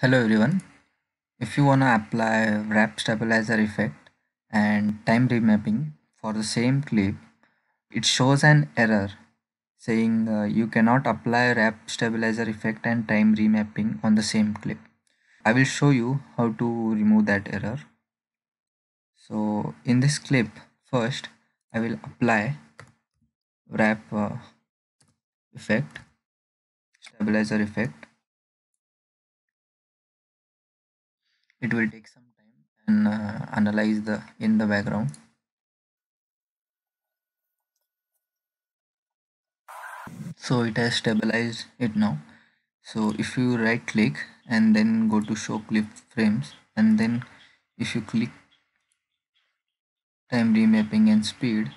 Hello everyone. If you wanna apply wrap stabilizer effect and time remapping for the same clip, it shows an error saying uh, you cannot apply wrap stabilizer effect and time remapping on the same clip. I will show you how to remove that error. So in this clip, first I will apply wrap uh, effect, stabilizer effect it will take some time and uh, analyze the in the background. So it has stabilized it now. So if you right click and then go to show clip frames and then if you click time remapping and speed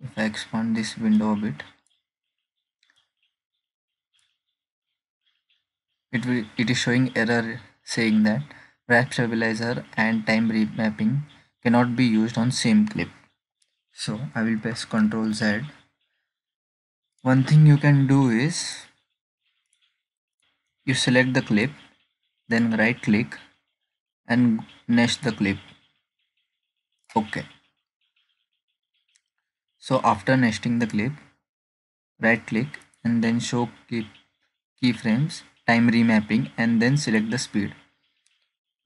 if I expand this window a bit it will it is showing error saying that wrap stabilizer and time remapping cannot be used on same clip. So I will press ctrl Z. One thing you can do is you select the clip then right click and nest the clip. Okay so after nesting the clip right click and then show clip keyframes time remapping and then select the speed.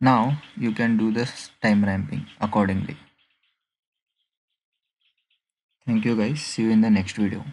Now you can do the time ramping accordingly. Thank you guys. See you in the next video.